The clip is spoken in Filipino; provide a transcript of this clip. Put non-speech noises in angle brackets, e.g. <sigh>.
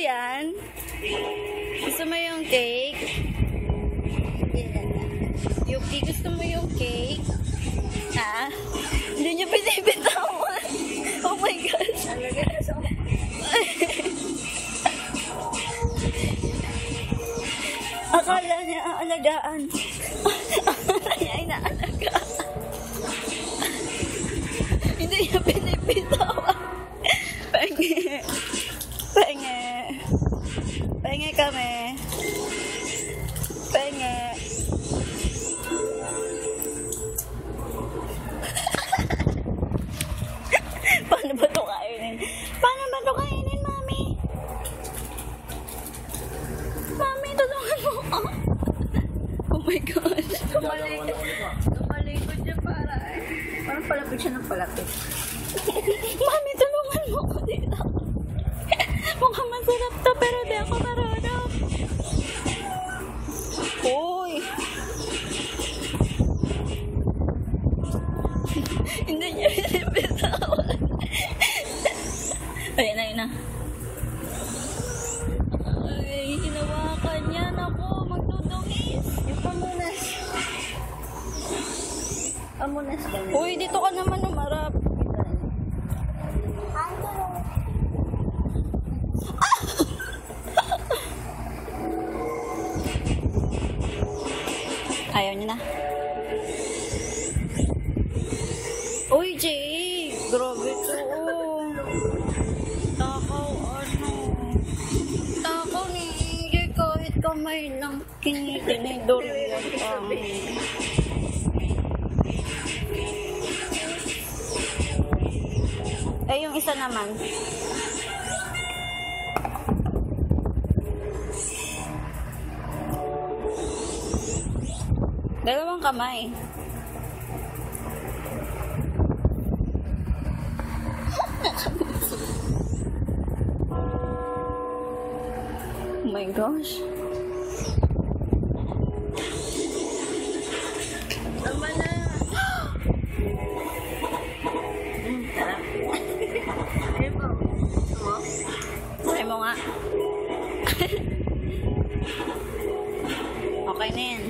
yan? Gusto mo yung cake? Yuki, gusto mo yung cake? Ha? Hindi niya binibitawan. <laughs> Oh my gosh. <laughs> Akala niya aalagaan. <laughs> Akala niya inaalagaan. Hindi niya binibitawan. Penge. Penge. Penge kami. Penge. <laughs> Paano ba ito kainin? Paano ba ito kainin, Mami? Mami, tulungan mo ako. <laughs> Oh my gosh. Tumalikod. Tumalikod siya para. Parang palapit siya ng palapit. <laughs> Mami, tulungan mo ako dito. Mukhang masarap to, pero di ako marunong. Uy! <laughs> Hindi niya binibitawan. Ayun na, ayun na. Ay, hinawakan niya. Naku, magdudungis. Yung pamunas. Pamunas ba yun? Uy, dito ka naman umarap. Ayaw niya na. Kahit kamay lang kinitinidor yan. Eh, yung isa naman. Dalawang kamay. oh my gosh. Tama na. Ayaw po. Mo nga. okay na yan.